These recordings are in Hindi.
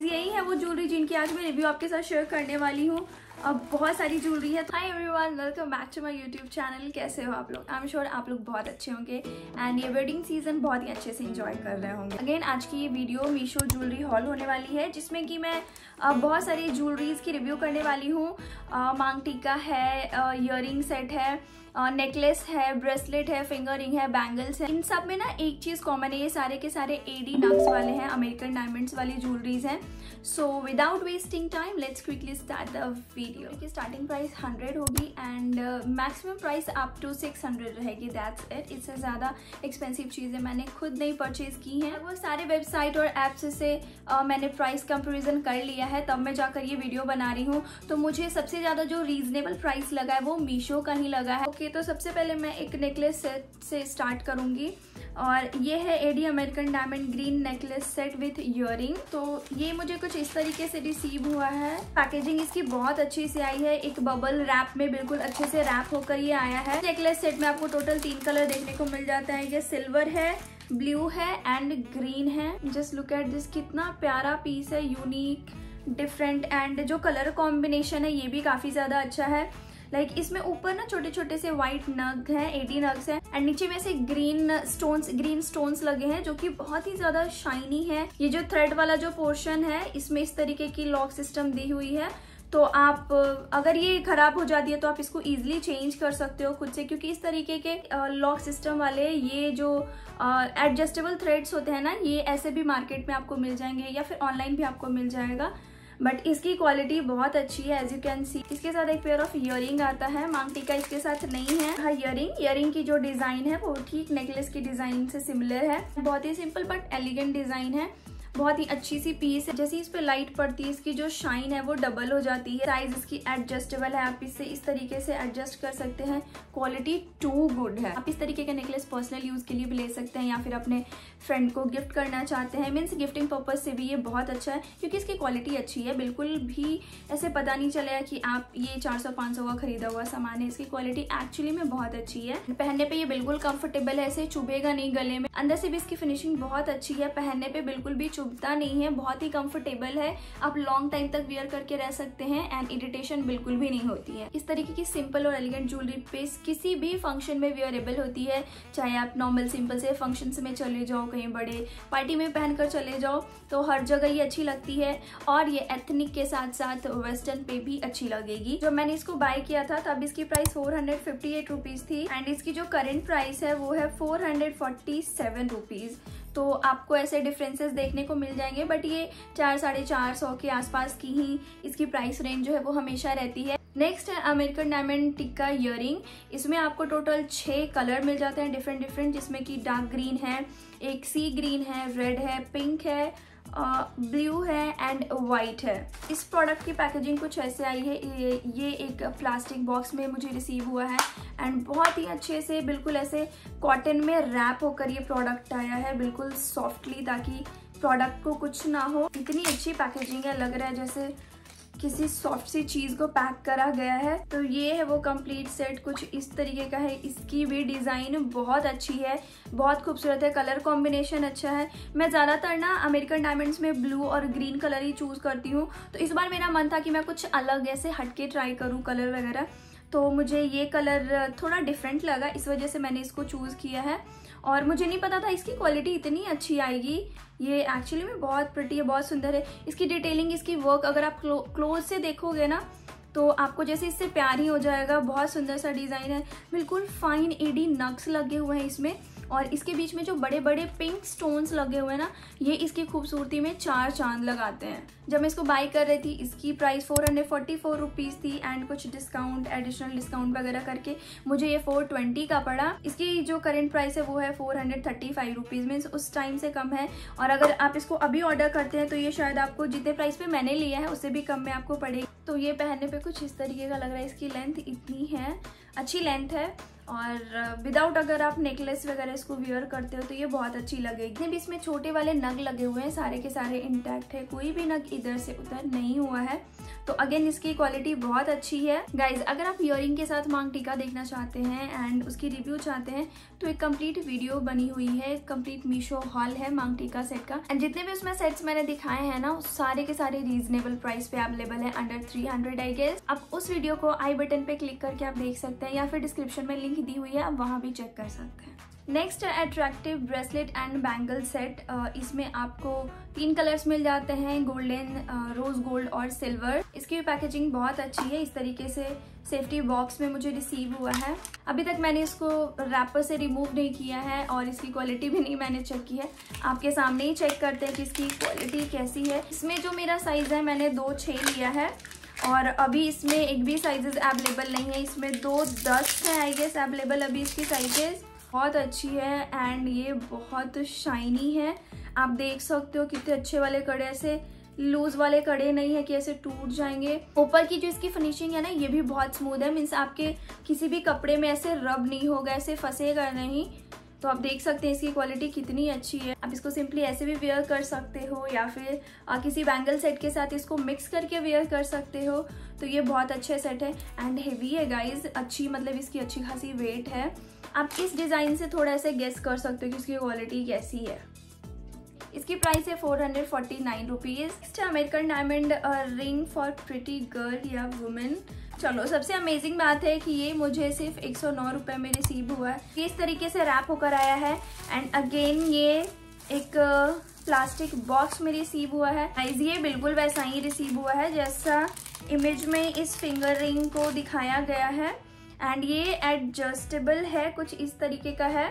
यही है वो ज्वेलरी जिनकी आज मैं रिव्यू आपके साथ शेयर करने वाली हूँ। अब बहुत सारी ज्वेलरी है। Hi everyone welcome back to my YouTube channel कैसे हो आप लोग? आई एम श्योर आप लोग बहुत अच्छे होंगे एंड ये वेडिंग सीज़न बहुत ही अच्छे से इंजॉय कर रहे होंगे। अगेन आज की ये वीडियो मीशो ज्वेलरी हॉल होने वाली है, जिसमें कि मैं बहुत सारी ज्वेलरीज की रिव्यू करने वाली हूँ। मांग टीका है इयर सेट है नेकलेस है ब्रेसलेट है फिंगर रिंग है बैंगल्स है। इन सब में ना एक चीज़ कॉमन है, ये सारे के सारे एडी नक्स वाले हैं अमेरिकन डायमंड्स वाली ज्वेलरीज हैं। So without wasting time let's quickly start the video की स्टार्टिंग प्राइस 100 होगी and maximum price up to 600 रहेगी दैट्स इट इससे ज़्यादा एक्सपेंसिव चीज़ें मैंने खुद नहीं परचेज की हैं। वो सारे वेबसाइट और एप्स से uh, मैंने प्राइस कंपेरिजन कर लिया है तब मैं जाकर ये वीडियो बना रही हूँ। तो मुझे सबसे ज़्यादा जो रीजनेबल प्राइस लगा है वो मीशो का ही लगा है। ओके okay, तो सबसे पहले मैं एक नेकलेस सेट से स्टार्ट करूँगी। और ये है AD American diamond green necklace set with earring तो ये मुझे कुछ इस तरीके से रिसीव हुआ है। पैकेजिंग इसकी बहुत अच्छी से आई है। एक बबल रैप में बिल्कुल अच्छे से रैप होकर ये आया है। नेकलेस सेट में आपको टोटल तीन कलर देखने को मिल जाता है। ये सिल्वर है ब्लू है एंड ग्रीन है। जस्ट लुक एट दिस कितना प्यारा पीस है यूनिक डिफरेंट एंड जो कलर कॉम्बिनेशन है, ये भी काफ़ी ज़्यादा अच्छा है। लाइक like, इसमें ऊपर ना छोटे छोटे से व्हाइट नग हैं एटी नग्स हैं एंड नीचे में से ग्रीन स्टोन्स ग्रीन स्टोन्स लगे हैं जो कि बहुत ही ज़्यादा शाइनी है। ये जो थ्रेड वाला जो पोर्शन है इसमें इस तरीके की लॉक सिस्टम दी हुई है। तो आप अगर ये खराब हो जाती है तो आप इसको इजीली चेंज कर सकते हो खुद से क्योंकि इस तरीके के लॉक सिस्टम वाले ये जो एडजस्टेबल थ्रेड्स होते हैं ना ये ऐसे भी मार्केट में आपको मिल जाएँगे या फिर ऑनलाइन भी आपको मिल जाएगा। बट इसकी क्वालिटी बहुत अच्छी है एज यू कैन सी इसके साथ एक पेयर ऑफ़ इयर आता है. मांग टीका इसके साथ नहीं है. हाँ इयरिंग इयरिंग की जो डिज़ाइन है, वो ठीक नेकलेस की डिज़ाइन से सिमिलर है. बहुत ही सिंपल बट एलिगेंट डिज़ाइन है. बहुत ही अच्छी सी पीस है। जैसे इस पे लाइट पड़ती है, इसकी जो शाइन है, वो डबल हो जाती है। साइज़ इसकी एडजस्टेबल है। आप इससे इस तरीके से एडजस्ट कर सकते हैं। क्वालिटी टू गुड है। आप इस तरीके का नेकलेस पर्सनल यूज़ के लिए भी ले सकते हैं या फिर अपने फ्रेंड को गिफ्ट करना चाहते हैं। मीन्स गिफ्टिंग पर्पज से भी ये बहुत अच्छा है, क्योंकि इसकी क्वालिटी अच्छी है। बिल्कुल भी ऐसे पता नहीं चलेगा कि आप ये चार सौ का खरीदा हुआ सामान है। इसकी क्वालिटी एक्चुअली में बहुत अच्छी है। पहनने पे ये बिल्कुल कंफर्टेबल है। ऐसे चुभेगा नहीं गले में। अंदर से भी इसकी फिनिशिंग बहुत अच्छी है। पहनने पे बिल्कुल भी चुभता नहीं है, बहुत ही कंफर्टेबल है। आप लॉन्ग टाइम तक वेयर करके रह सकते हैं एंड इरिटेशन बिल्कुल भी नहीं होती है। इस तरीके की सिंपल और एलिगेंट ज्वेलरी पे किसी भी फ़ंक्शन में वेयरेबल होती है, चाहे आप नॉर्मल सिंपल से फ़ंक्शन में चले जाओ, कहीं बड़े पार्टी में पहनकर चले जाओ तो हर जगह ये अच्छी लगती है और ये एथनिक के साथ साथ वेस्टर्न पे भी अच्छी लगेगी। जब मैंने इसको बाय किया था, तब इसकी प्राइस फोर हंड्रेड थी एंड इसकी जो करेंट प्राइस है, वो है फोर हंड्रेड तो आपको ऐसे डिफरेंसेस देखने को मिल जाएँगे बट ये चार साढ़े चार सौ के आसपास की ही इसकी प्राइस रेंज जो है वो हमेशा रहती है। नेक्स्ट है अमेरिकन डायमंड टिक्का इयर इसमें आपको टोटल छः कलर मिल जाते हैं डिफरेंट डिफरेंट जिसमें कि डार्क ग्रीन है, एक सी ग्रीन है रेड है पिंक है ब्लू है एंड वाइट है। इस प्रोडक्ट की पैकेजिंग कुछ ऐसे आई है ये, ये एक प्लास्टिक बॉक्स में मुझे रिसीव हुआ है एंड बहुत ही अच्छे से बिल्कुल ऐसे कॉटन में रैप होकर ये प्रोडक्ट आया है बिल्कुल सॉफ्टली ताकि प्रोडक्ट को कुछ ना हो। इतनी अच्छी पैकेजिंग है लग रहा है जैसे किसी सॉफ्ट सी चीज़ को पैक करा गया है तो ये है वो कंप्लीट सेट कुछ इस तरीके का है। इसकी भी डिज़ाइन बहुत अच्छी है। बहुत खूबसूरत है। कलर कॉम्बिनेशन अच्छा है। मैं ज़्यादातर ना अमेरिकन डायमंड्स में ब्लू और ग्रीन कलर ही चूज़ करती हूँ। तो इस बार मेरा मन था कि मैं कुछ अलग ऐसे हटके ट्राई करूँ कलर वगैरह। तो मुझे ये कलर थोड़ा डिफरेंट लगा। इस वजह से मैंने इसको चूज़ किया है। और मुझे नहीं पता था इसकी क्वालिटी इतनी अच्छी आएगी। ये एक्चुअली में बहुत प्रटी है बहुत सुंदर है। इसकी डिटेलिंग इसकी वर्क अगर आप क्लो, क्लोज से देखोगे ना तो आपको जैसे इससे प्यार ही हो जाएगा। बहुत सुंदर सा डिज़ाइन है। बिल्कुल फाइन एडी नक्स लगे हुए हैं इसमें। और इसके बीच में जो बड़े बड़े पिंक स्टोन्स लगे हुए हैं ना, ये इसकी खूबसूरती में चार चाँद लगाते हैं। जब मैं इसको बाई कर रही थी, इसकी price four hundred forty four rupees थी एंड कुछ डिस्काउंट एडिशनल डिस्काउंट वगैरह करके मुझे ये फोर ट्वेंटी का पड़ा। इसकी जो करेंट प्राइस है, वो है four hundred thirty five rupees means उस टाइम से कम है। और अगर आप इसको अभी ऑर्डर करते हैं तो ये शायद आपको जितने प्राइस पे मैंने लिया है, उससे भी कम में आपको पड़ेगी। तो ये पहनने पे कुछ इस तरीके का लग रहा है, इसकी लेंथ इतनी है। अच्छी लेंथ है। और विदाउट अगर आप नेकलेस वगैरह इसको वियर करते हो तो ये बहुत अच्छी लगेगी। भी इसमें छोटे वाले नग लगे हुए हैं, सारे के सारे इंटैक्ट है। कोई भी नग इधर से उधर नहीं हुआ है। तो अगेन इसकी क्वालिटी बहुत अच्छी है। गाइज़ अगर आप इयरिंग के साथ मांग टीका देखना चाहते हैं एंड उसकी रिव्यू चाहते हैं तो एक कंप्लीट वीडियो बनी हुई है। कंप्लीट मीशो हॉल है मांग टीका सेट का। एंड जितने भी उसमें सेट्स मैंने दिखाए हैं ना सारे के सारे रीजनेबल प्राइस पे अवेलेबल है under three hundred I guess आप उस वीडियो को आई बटन पे क्लिक करके आप देख सकते हैं या फिर डिस्क्रिप्शन में लिंक दी हुई है, आप वहाँ भी चेक कर सकते हैं। नेक्स्ट है attractive bracelet and bangle set इसमें आपको तीन कलर्स मिल जाते हैं गोल्डन रोज गोल्ड और सिल्वर इसकी भी पैकेजिंग बहुत अच्छी है, इस तरीके से सेफ्टी बॉक्स में मुझे रिसीव हुआ है। अभी तक मैंने इसको रैपर से रिमूव नहीं किया है और इसकी क्वालिटी भी नहीं मैंने चेक की है। आपके सामने ही चेक करते हैं कि इसकी क्वालिटी कैसी है। इसमें जो मेरा साइज़ है, मैंने दो छः लिया है। और अभी इसमें एक भी साइजेस अवेलेबल नहीं है। इसमें दो दस है आई गेस अवेलेबल अभी इसकी साइजेस बहुत अच्छी है एंड ये बहुत शाइनी है। आप देख सकते हो कितने अच्छे वाले कड़े, ऐसे लूज वाले कड़े नहीं है कि ऐसे टूट जाएँगे। ऊपर की जो इसकी फिनिशिंग है ना, ये भी बहुत स्मूथ है। मीन्स आपके किसी भी कपड़े में ऐसे रब नहीं होगा, ऐसे फंसेगा नहीं तो आप देख सकते हैं इसकी क्वालिटी कितनी अच्छी है। आप इसको सिंपली ऐसे भी वेयर कर सकते हो या फिर आ, किसी बैंगल सेट के साथ इसको मिक्स करके वेयर कर सकते हो। तो ये बहुत अच्छे सेट है एंड हेवी है गाइज़ अच्छी मतलब इसकी अच्छी खासी वेट है। आप इस डिज़ाइन से थोड़ा ऐसे गेस कर सकते हो कि इसकी क्वालिटी कैसी है। इसकी प्राइस है four hundred forty nine rupees American diamond ring for pretty girl या वुमेन चलो, सबसे अमेजिंग बात है कि ये मुझे सिर्फ़ एक सौ नौ रुपये में रिसीव हुआ है। इस तरीके से रैप होकर आया है। एंड अगेन ये एक प्लास्टिक बॉक्स में रिसीव हुआ है। गाइज़ ये बिल्कुल वैसा ही रिसीव हुआ है, जैसा इमेज में इस फिंगर रिंग को दिखाया गया है। एंड ये एडजस्टेबल है, कुछ इस तरीके का है।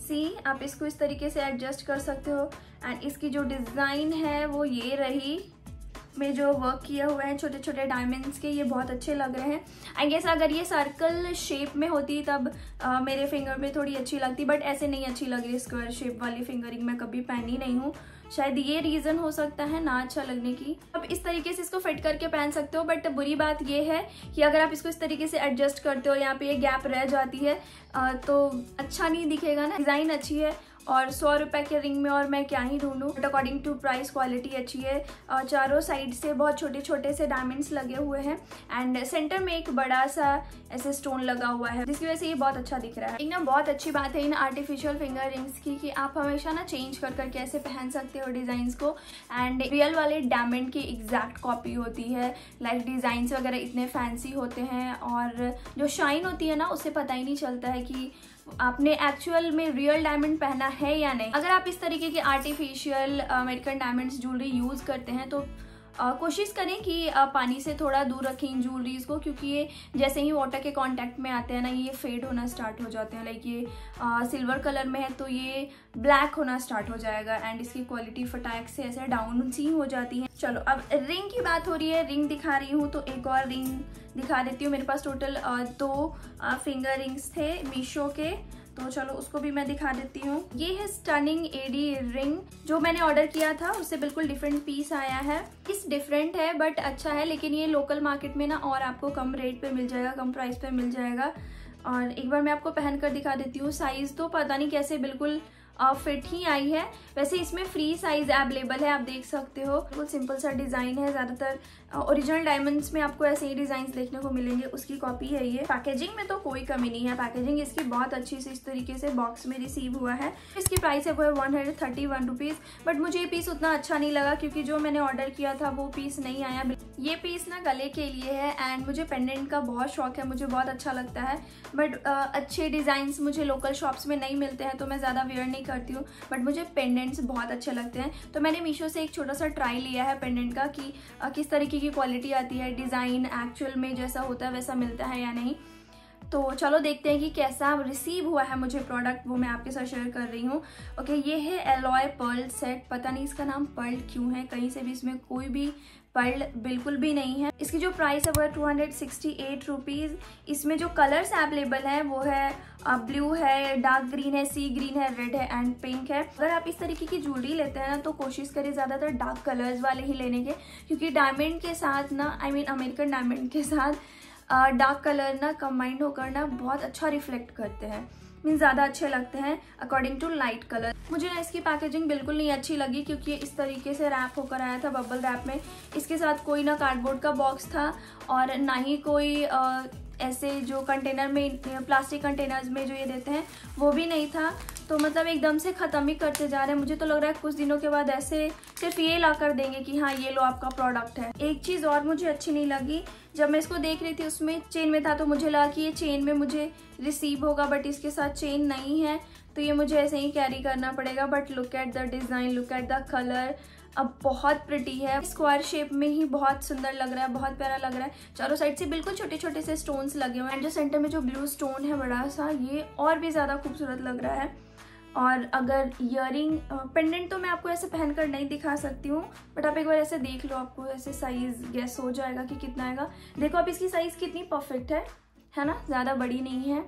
सी आप इसको इस तरीके से एडजस्ट कर सकते हो। एंड इसकी जो डिज़ाइन है, वो ये रही। में जो वर्क किया हुआ है छोटे छोटे डायमंड्स के ये बहुत अच्छे लग रहे हैं। आई गेस अगर ये सर्कल शेप में होती तब आ, मेरे फिंगर में थोड़ी अच्छी लगती बट ऐसे नहीं अच्छी लग रही स्क्वायर शेप वाली फिंगरिंग मैं कभी पहनी नहीं हूँ। शायद ये रीज़न हो सकता है ना अच्छा लगने की। अब इस तरीके से इसको फिट करके पहन सकते हो बट बुरी बात ये है कि अगर आप इसको इस तरीके से एडजस्ट करते हो यहाँ पे ये गैप रह जाती है तो अच्छा नहीं दिखेगा ना। डिज़ाइन अच्छी है और सौ रुपए के रिंग में और मैं क्या ही ढूंढूं? But according to price quality अच्छी है। और चारों साइड से बहुत छोटे छोटे से डायमंड्स लगे हुए हैं। एंड सेंटर में एक बड़ा सा ऐसे स्टोन लगा हुआ है, जिसकी वजह से ये बहुत अच्छा दिख रहा है। एक ना बहुत अच्छी बात है इन आर्टिफिशियल फिंगर रिंग्स की कि आप हमेशा ना चेंज कर करके ऐसे पहन सकते हो डिज़ाइन को। एंड रियल वाले डायमंड की एग्जैक्ट कॉपी होती है। लाइक डिज़ाइन वगैरह इतने फैंसी होते हैं और जो शाइन होती है ना उससे पता ही नहीं चलता है कि आपने एक्चुअल में रियल डायमंड पहना है या नहीं? अगर आप इस तरीके के artificial American diamonds jewellery use करते हैं तो कोशिश करें कि पानी से थोड़ा दूर रखें ज्वेलरीज को, क्योंकि ये जैसे ही वाटर के कांटेक्ट में आते हैं ना, ये फेड होना स्टार्ट हो जाते हैं। लाइक ये सिल्वर कलर में है तो ये ब्लैक होना स्टार्ट हो जाएगा एंड इसकी क्वालिटी फटाक से ऐसे डाउन सी हो जाती है। चलो, अब रिंग की बात हो रही है रिंग दिखा रही हूँ तो एक और रिंग दिखा देती हूँ। मेरे पास टोटल दो फिंगर रिंग्स थे मीशो के। तो चलो उसको भी मैं दिखा देती हूँ। ये है स्टनिंग एडी रिंग जो मैंने ऑर्डर किया था, उससे बिल्कुल डिफरेंट पीस आया है। इस डिफरेंट है बट अच्छा है, लेकिन ये लोकल मार्केट में ना और आपको कम रेट पे मिल जाएगा, कम प्राइस पे मिल जाएगा। और एक बार मैं आपको पहन कर दिखा देती हूँ साइज़ तो पता नहीं कैसे बिल्कुल फिट ही आई है। वैसे इसमें फ्री साइज़ अवेलेबल है, आप देख सकते हो। बिल्कुल सिंपल सा डिज़ाइन है, ज़्यादातर ओरिजिनल डायमंड्स में आपको ऐसे ही डिज़ाइन देखने को मिलेंगे, उसकी कॉपी है ये। पैकेजिंग में तो कोई कमी नहीं है। पैकेजिंग इसकी बहुत अच्छी से इस तरीके से बॉक्स में रिसीव हुआ है। इसकी प्राइस है वो है one hundred thirty one rupees but मुझे ये पीस उतना अच्छा नहीं लगा क्योंकि जो मैंने ऑर्डर किया था वो पीस नहीं आया। ये पीस ना गले के लिए है एंड मुझे पेंडेंट का बहुत शौक है, मुझे बहुत अच्छा लगता है। बट अच्छे डिज़ाइन मुझे लोकल शॉप्स में नहीं मिलते हैं तो मैं ज़्यादा वेयर नहीं करती हूँ। बट मुझे पेंडेंट्स बहुत अच्छे लगते हैं। तो मैंने मीशो से एक छोटा सा ट्राई लिया है पेंडेंट का कि किस तरीके की क्वालिटी आती है डिज़ाइन एक्चुअल में जैसा होता है वैसा मिलता है या नहीं। तो चलो देखते हैं कि कैसा रिसीव हुआ है मुझे प्रोडक्ट वो मैं आपके साथ शेयर कर रही हूँ। ओके ये है एलॉय पर्ल सेट पता नहीं इसका नाम पर्ल क्यों है, कहीं से भी इसमें कोई भी पर्ल बिल्कुल भी नहीं है। इसकी जो प्राइस है, वो है two hundred sixty eight rupees इसमें जो कलर्स अवेलेबल हैं, वो है ब्लू है डार्क ग्रीन है सी ग्रीन है रेड है एंड पिंक है। अगर आप इस तरीके की ज्वेलरी लेते हैं ना तो कोशिश करें ज़्यादातर डार्क कलर्स वाले ही लेने के, क्योंकि डायमंड के साथ ना आई मीन अमेरिकन डायमंड के साथ डार्क कलर ना कंबाइंड होकर ना, बहुत अच्छा रिफ्लेक्ट करते हैं। मीन ज़्यादा अच्छे लगते हैं अकॉर्डिंग टू लाइट कलर मुझे ना इसकी पैकेजिंग बिल्कुल नहीं अच्छी लगी क्योंकि इस तरीके से रैप होकर आया था बबल रैप में। इसके साथ कोई ना कार्डबोर्ड का बॉक्स था और ना ही कोई आ, ऐसे जो कंटेनर में प्लास्टिक कंटेनर्स में जो ये देते हैं, वो भी नहीं था। तो मतलब एकदम से ख़त्म ही करते जा रहे हैं। मुझे तो लग रहा है कुछ दिनों के बाद ऐसे सिर्फ़ ये ला कर देंगे कि हाँ ये लो, आपका प्रोडक्ट है। एक चीज़ और मुझे अच्छी नहीं लगी। जब मैं इसको देख रही थी, उसमें चेन में था तो मुझे लगा कि ये चेन में मुझे रिसीव होगा बट इसके साथ चेन नहीं है। तो ये मुझे ऐसे ही कैरी करना पड़ेगा। But look at the design look at the colour अब बहुत प्रिटी है। स्क्वायर शेप में ही बहुत सुंदर लग रहा है, बहुत प्यारा लग रहा है। चारों साइड से बिल्कुल छोटे छोटे से स्टोन्स लगे हुए हैं। जो सेंटर में जो ब्लू स्टोन है, बड़ा सा, ये और भी ज़्यादा खूबसूरत लग रहा है। और अगर इयरिंग पेंडेंट तो मैं आपको ऐसे पहन कर नहीं दिखा सकती हूँ बट आप एक बार ऐसे देख लो, आपको ऐसे साइज़ गैस हो जाएगा कि कितना आएगा। देखो आप इसकी साइज़ कितनी परफेक्ट है है ना? ज़्यादा बड़ी नहीं है।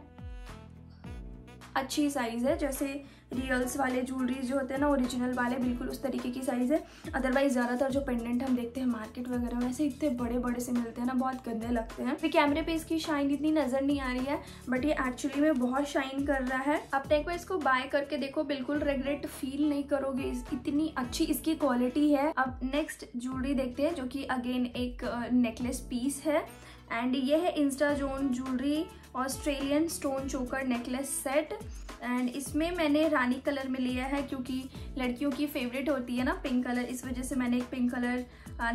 अच्छी साइज़ है, जैसे रियल्स वाले ज्वेलरीज जो होते हैं ना ओरिजिनल वाले, बिल्कुल उस तरीके की साइज़ है। अदरवाइज़ ज़्यादातर जो पेंडेंट हम देखते हैं मार्केट वगैरह में वैसे इतने बड़े बड़े से मिलते हैं ना, बहुत गंदे लगते हैं। फिर कैमरे पे इसकी शाइन इतनी नज़र नहीं आ रही है बट ये एक्चुअली में बहुत शाइन कर रहा है। तो एक बार इसको बाय करके देखो, बिल्कुल रेगरेट फील नहीं करोगे। इतनी अच्छी इसकी क्वालिटी है। अब नेक्स्ट ज्वेलरी देखते हैं, जो कि अगेन एक नेकलेस पीस है। एंड ये है Insta Zone jewellery Australian stone choker necklace set and इसमें मैंने रानी कलर में लिया है क्योंकि लड़कियों की फेवरेट होती है ना पिंक कलर इस वजह से मैंने एक पिंक कलर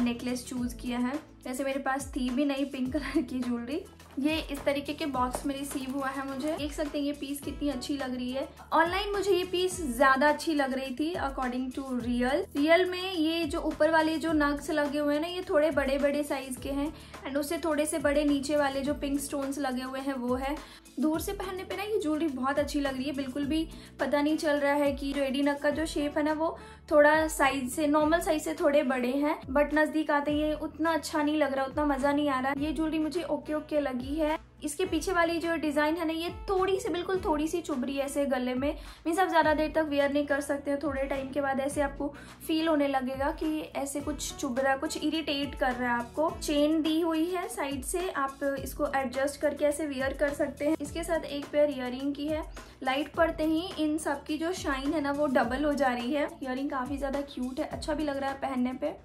नेकलेस चूज़ किया है। वैसे मेरे पास थी भी नहीं पिंक कलर की ज्वेलरी ये इस तरीके के बॉक्स में रिसीव हुआ है मुझे। देख सकते हैं ये पीस कितनी अच्छी लग रही है। ऑनलाइन मुझे ये पीस ज़्यादा अच्छी लग रही थी अकॉर्डिंग टू रियल रियल में ये जो ऊपर वाले जो नग्स लगे हुए हैं ना, ये थोड़े बड़े बड़े साइज़ के हैं एंड उससे थोड़े से बड़े नीचे वाले जो पिंक स्टोन्स लगे हुए हैं, वो है। दूर से पहनने पे ना ये ज्वेलरी बहुत अच्छी लग रही है। बिल्कुल भी पता नहीं चल रहा है कि रेडी नक का जो शेप है ना, वो थोड़ा साइज़ से नॉर्मल साइज़ से थोड़े बड़े हैं। बट नज़दीक आते ये उतना अच्छा नहीं लग रहा, उतना मज़ा नहीं आ रहा। ये ज्वेलरी मुझे ओके ओके लगी है। इसके पीछे वाली जो डिज़ाइन है ना, ये थोड़ी सी, बिल्कुल थोड़ी सी चुभ रही है ऐसे गले में। मीन्स आप ज़्यादा देर तक वेयर नहीं कर सकते थोड़े टाइम के बाद ऐसे आपको फील होने लगेगा कि ऐसे कुछ चुभ रहा है कुछ इरिटेट कर रहा है आपको। चेन दी हुई है साइड से, आप इसको एडजस्ट करके ऐसे वेयर कर सकते हैं। इसके साथ एक पेयर इयर की है। लाइट पड़ते ही इन सब की जो शाइन है ना, वो डबल हो जा रही है। इयर काफ़ी ज़्यादा क्यूट है अच्छा भी लग रहा है पहनने पे।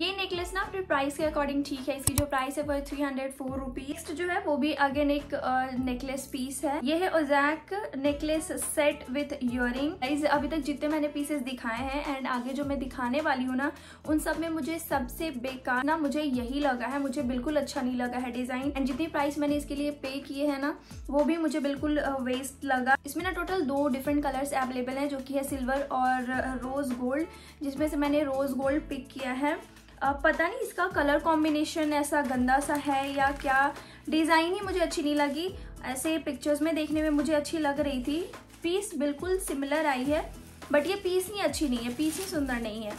ये नेकलेस ना अपने प्राइस के अकॉर्डिंग ठीक है, इसकी जो प्राइस है वो है थ्री हंड्रेड फोर रुपीज़ जो है वो भी अगेन एक नेकलेस पीस है. ये है ओजैक नेकलेस सेट विथ इयरिंग अभी तक जितने मैंने पीसेस दिखाए हैं एंड आगे जो मैं दिखाने वाली हूँ ना, उन सब में मुझे सबसे बेकार ना मुझे यही लगा है, मुझे बिल्कुल अच्छा नहीं लगा है डिज़ाइन एंड जितनी प्राइस मैंने इसके लिए पे किए है ना, वो भी मुझे बिल्कुल वेस्ट लगा. इसमें ना टोटल दो डिफरेंट कलर्स अवेलेबल है, जो की है सिल्वर और रोज गोल्ड जिसमें से मैंने रोज गोल्ड पिक किया है. पता नहीं इसका कलर कॉम्बिनेशन ऐसा गंदा सा है या क्या? डिज़ाइन ही मुझे अच्छी नहीं लगी। ऐसे पिक्चर्स में देखने में मुझे अच्छी लग रही थी। पीस बिल्कुल सिमिलर आई है बट ये पीस ही अच्छी नहीं है। पीस ही सुंदर नहीं है।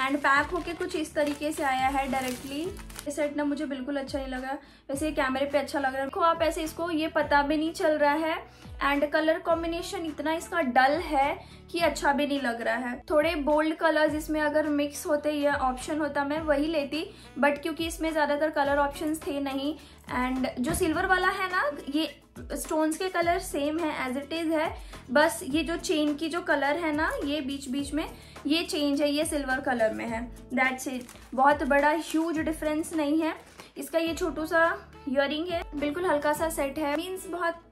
एंड पैक होके कुछ इस तरीके से आया है डायरेक्टली ये सेट ना मुझे बिल्कुल अच्छा नहीं लगा। वैसे ये कैमरे पे अच्छा लग रहा है। देखो, आप ऐसे इसको, ये पता भी नहीं चल रहा है। एंड कलर कॉम्बिनेशन इतना इसका डल है कि अच्छा भी नहीं लग रहा है। थोड़े बोल्ड कलर्स इसमें अगर मिक्स होते, या ऑप्शन होता, मैं वही लेती। बट क्योंकि इसमें ज़्यादातर कलर ऑप्शंस थे नहीं। एंड जो सिल्वर वाला है ना, ये स्टोन्स के कलर सेम है एज इट इज़ है। बस ये जो चेन की जो कलर है ना, ये बीच बीच में ये चेंज है, ये सिल्वर कलर में है. दैट्स इट बहुत बड़ा ह्यूज डिफरेंस नहीं है. इसका ये छोटू सा इयरिंग है. बिल्कुल हल्का सा सेट है. मीन्स बहुत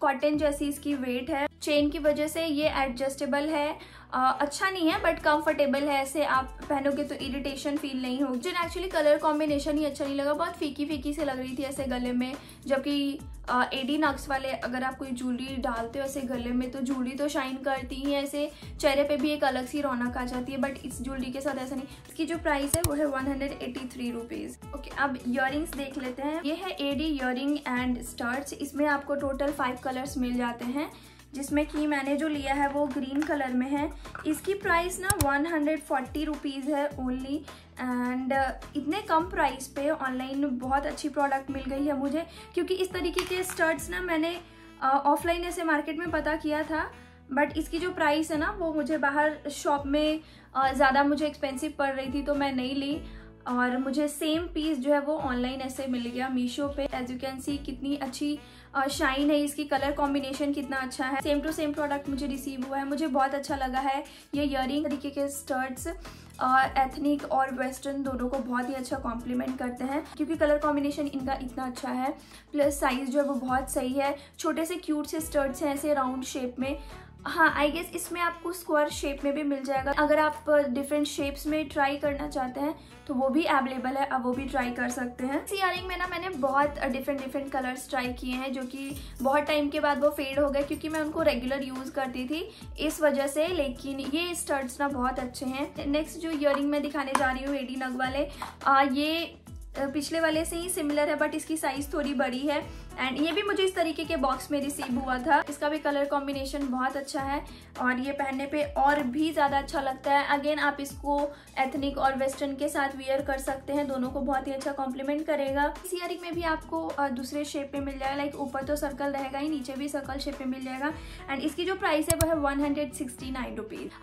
कॉटन जैसी इसकी वेट है. चेन की वजह से ये एडजस्टेबल है। आ, अच्छा नहीं है बट कंफर्टेबल है ऐसे आप पहनोगे तो इरिटेशन फील नहीं होगी। जिन एक्चुअली कलर कॉम्बिनेशन ही अच्छा नहीं लगा बहुत फीकी फीकी से लग रही थी ऐसे गले में। जबकि एडी नक्स वाले अगर आप कोई ज्वेलरी डालते हो ऐसे गले में तो ज्वेलरी तो शाइन करती ही ऐसे। चेहरे पे भी एक अलग सी रौनक आ जाती है बट इस ज्वेलरी के साथ ऐसा नहीं। इसकी जो प्राइस है वो है one hundred eighty three rupees okay अब इयर देख लेते हैं। ये है एडी इयर एंड स्टर्ट्स इसमें आपको टोटल फाइव कलर्स मिल जाते हैं। जिसमें कि मैंने जो लिया है वो ग्रीन कलर में है। इसकी प्राइस ना वन हंड्रेड फोर्टी रुपीज़ है ओनली एंड इतने कम प्राइस पे ऑनलाइन बहुत अच्छी प्रोडक्ट मिल गई है मुझे, क्योंकि इस तरीके के स्टर्ट्स ना मैंने ऑफलाइन ऐसे मार्केट में पता किया था बट इसकी जो प्राइस है ना वो मुझे बाहर शॉप में ज़्यादा मुझे एक्सपेंसिव पड़ रही थी तो मैं नहीं ली। और मुझे सेम पीस जो है वो ऑनलाइन ऐसे मिल गया मीशो पे। एज यू कैन सी कितनी अच्छी शाइन है, इसकी कलर कॉम्बिनेशन कितना अच्छा है। सेम टू सेम प्रोडक्ट मुझे रिसीव हुआ है। मुझे बहुत अच्छा लगा है ये इयर तरीके के स्टर्ट्स एथनिक और वेस्टर्न दोनों को बहुत ही अच्छा कॉम्प्लीमेंट करते हैं, क्योंकि कलर कॉम्बिनेशन इनका इतना अच्छा है। प्लस साइज़ जो है वो बहुत सही है। छोटे से क्यूट से स्टर्ट्स हैं ऐसे राउंड शेप में। हाँ आई गेस इसमें आपको स्क्वायर शेप में भी मिल जाएगा। अगर आप डिफरेंट शेप्स में ट्राई करना चाहते हैं तो वो भी अवेलेबल है। अब वो भी ट्राई कर सकते हैं। इस इयरिंग में ना मैंने बहुत डिफरेंट डिफरेंट कलर्स ट्राई किए हैं जो कि बहुत टाइम के बाद वो फेड हो गए क्योंकि मैं उनको रेगुलर यूज़ करती थी इस वजह से लेकिन ये स्टर्ट्स ना बहुत अच्छे हैं। नेक्स्ट जो इयरिंग मैं दिखाने जा रही हूँ एडी नग वाले आ, ये पिछले वाले से ही सिमिलर है बट इसकी साइज़ थोड़ी बड़ी है। एंड ये भी मुझे इस तरीके के बॉक्स में रिसीव हुआ था। इसका भी कलर कॉम्बिनेशन बहुत अच्छा है और ये पहनने पे और भी ज़्यादा अच्छा लगता है। अगेन आप इसको एथनिक और वेस्टर्न के साथ वियर कर सकते हैं। दोनों को बहुत ही अच्छा कॉम्प्लीमेंट करेगा। इस ईयरिंग में भी आपको दूसरे शेप में मिल जाएगा। लाइक ऊपर तो सर्कल रहेगा ही, नीचे भी सर्कल शेप में मिल जाएगा। एंड इसकी जो प्राइस है, वो है वन हंड्रेड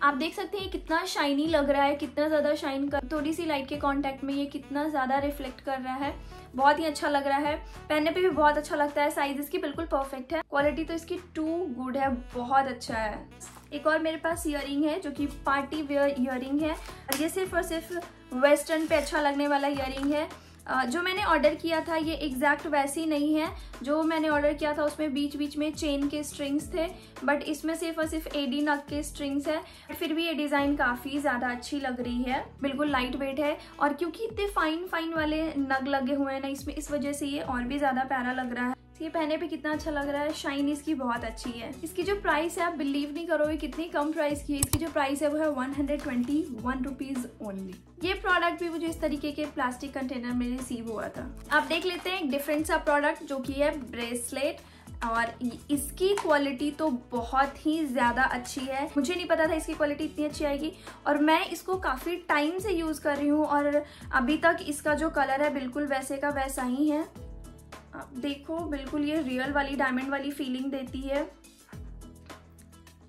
आप देख सकते हैं कितना शाइनी लग रहा है, कितना ज़्यादा शाइन कर थोड़ी सी लाइट के कॉन्टेक्ट में ये कितना ज़्यादा रिफ्लेक्ट कर रहा है। बहुत ही अच्छा लग रहा है। पहनने पे भी बहुत अच्छा लगता है। साइज़ इसकी बिल्कुल परफेक्ट है। क्वालिटी तो इसकी टू गुड है। बहुत अच्छा है। एक और मेरे पास इयरिंग है, जो कि पार्टी वेयर इयरिंग है। ये सिर्फ़ और सिर्फ़ वेस्टर्न पे अच्छा लगने वाला इयरिंग है। जो मैंने ऑर्डर किया था, ये एग्जैक्ट वैसी नहीं है। जो मैंने ऑर्डर किया था, उसमें बीच बीच में चेन के स्ट्रिंग्स थे बट इसमें सिर्फ़ और सिर्फ़ एडी नग के स्ट्रिंग्स है। फिर भी ये डिज़ाइन काफ़ी ज़्यादा अच्छी लग रही है। बिल्कुल लाइट वेट है। और क्योंकि इतने फाइन फाइन वाले नग लगे हुए हैं ना, इसमें, इस वजह से ये और भी ज़्यादा प्यारा लग रहा है। ये पहने पे कितना अच्छा लग रहा है शाइन इसकी बहुत अच्छी है। इसकी जो प्राइस है, आप बिलीव नहीं करोगे कितनी कम प्राइस की है। इसकी जो प्राइस है, वो है one hundred twenty one rupees only ये प्रोडक्ट भी मुझे इस तरीके के प्लास्टिक कंटेनर में रिसीव हुआ था। आप देख लेते हैं एक डिफरेंट सा प्रोडक्ट जो की है ब्रेसलेट और इसकी क्वालिटी तो बहुत ही ज़्यादा अच्छी है। मुझे नहीं पता था इसकी क्वालिटी इतनी अच्छी आएगी। और मैं इसको काफ़ी टाइम से यूज़ कर रही हूँ और अभी तक इसका जो कलर है, बिल्कुल वैसे का वैसा ही है। देखो बिल्कुल ये रियल वाली डायमंड वाली फीलिंग देती है।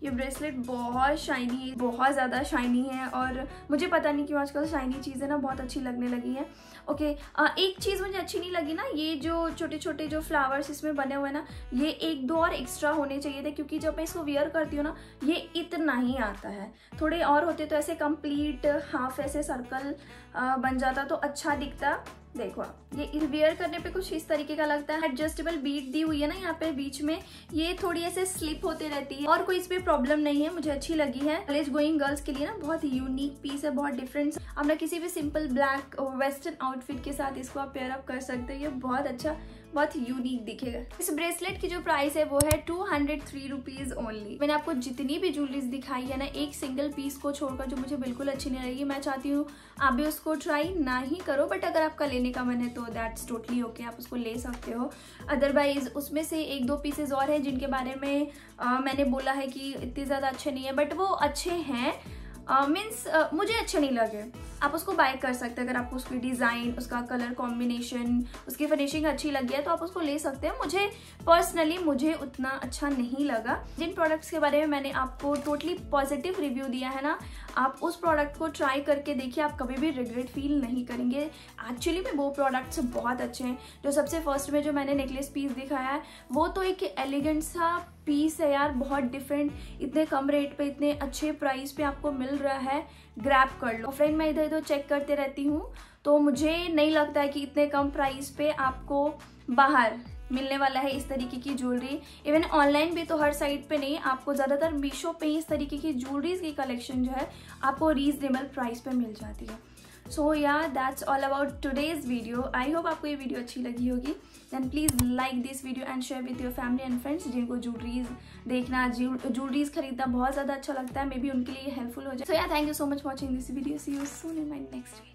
ये ब्रेसलेट बहुत शाइनी है बहुत ज़्यादा शाइनी है और मुझे पता नहीं क्यों आजकल शाइनी चीज़ें ना बहुत अच्छी लगने लगी हैं। ओके आ, एक चीज़ मुझे अच्छी नहीं लगी ना ये जो छोटे छोटे जो फ्लावर्स इसमें बने हुए हैं ना ये एक दो और एक्स्ट्रा होने चाहिए थे क्योंकि जब मैं इसको वियर करती हूँ ना ये इतना ही आता है। थोड़े और होते तो ऐसे कंप्लीट हाफ़ ऐसे सर्कल बन जाता तो अच्छा दिखता। देखो आप, ये वेयर करने पे कुछ इस तरीके का लगता है। एडजस्टेबल बीट दी हुई है ना यहाँ पे बीच में। ये थोड़ी ऐसे स्लिप होते रहती है और कोई इस पर प्रॉब्लम नहीं है, मुझे अच्छी लगी है। कॉलेज गोइंग गर्ल्स के लिए ना बहुत यूनिक पीस है, बहुत डिफरेंट अपना किसी भी सिंपल ब्लैक वेस्टर्न आउटफिट के साथ इसको आप पेयर अप कर सकते हो। ये बहुत अच्छा बहुत यूनिक दिखेगा। इस ब्रेसलेट की जो प्राइस है वो है two hundred three rupees only मैंने आपको जितनी भी ज्वेलरीज दिखाई है ना एक सिंगल पीस को छोड़कर जो मुझे बिल्कुल अच्छी नहीं लगी मैं चाहती हूँ आप भी उसको ट्राई ना ही करो बट अगर आपका लेने का मन है तो दैट्स टोटली ओके आप उसको ले सकते हो। अदरवाइज़ उसमें से एक दो पीसेज और हैं जिनके बारे में आ, मैंने बोला है कि इतने ज़्यादा अच्छे नहीं है बट वो अच्छे हैं। मीन्स uh, uh, मुझे अच्छे नहीं लगे। आप उसको बाय कर सकते हैं। अगर आपको उसकी डिज़ाइन उसका कलर कॉम्बिनेशन उसकी फिनिशिंग अच्छी लगी है तो आप उसको ले सकते हैं। मुझे पर्सनली मुझे उतना अच्छा नहीं लगा। जिन प्रोडक्ट्स के बारे में मैंने आपको टोटली पॉजिटिव रिव्यू दिया है ना आप उस प्रोडक्ट को ट्राई करके देखिए आप कभी भी रिग्रेट फील नहीं करेंगे। एक्चुअली में वो प्रोडक्ट्स बहुत अच्छे हैं। जो सबसे फ़र्स्ट में जो मैंने नेकलेस पीस दिखाया है वो तो एक एलिगेंट सा पीस है यार, बहुत डिफरेंट इतने कम रेट पे, इतने अच्छे प्राइस पे आपको मिल रहा है ग्रैप कर लो। फ्रेंड मैं इधर इधर चेक करते रहती हूँ तो मुझे नहीं लगता है कि इतने कम प्राइस पे आपको बाहर मिलने वाला है इस तरीके की ज्वेलरी इवन ऑनलाइन भी तो हर साइट पे नहीं, आपको ज़्यादातर मीशो पे इस तरीके की ज्वेलरीज की कलेक्शन जो है, आपको रीजनेबल प्राइस पे मिल जाती है। So yeah that's all about today's video I hope आपको ये वीडियो अच्छी लगी होगी. Then please like this video and share with your family and friends जिनको ज्वेलरीज देखना ज्वेलरीज खरीदना बहुत ज़्यादा अच्छा लगता है. मे बी उनके लिए हेल्पफुल हो जाए. So yeah thank you so much watching this video see you soon in my next